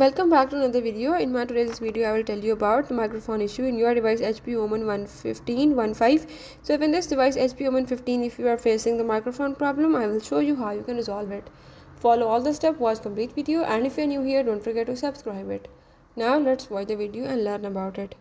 Welcome back to another video. In my today's video, I will tell you about the microphone issue in your device HP Omen 115.15. So if in this device HP Omen 15, if you are facing the microphone problem, I will show you how you can resolve it. Follow all the steps, watch complete video and if you are new here, don't forget to subscribe it. Now let's watch the video and learn about it.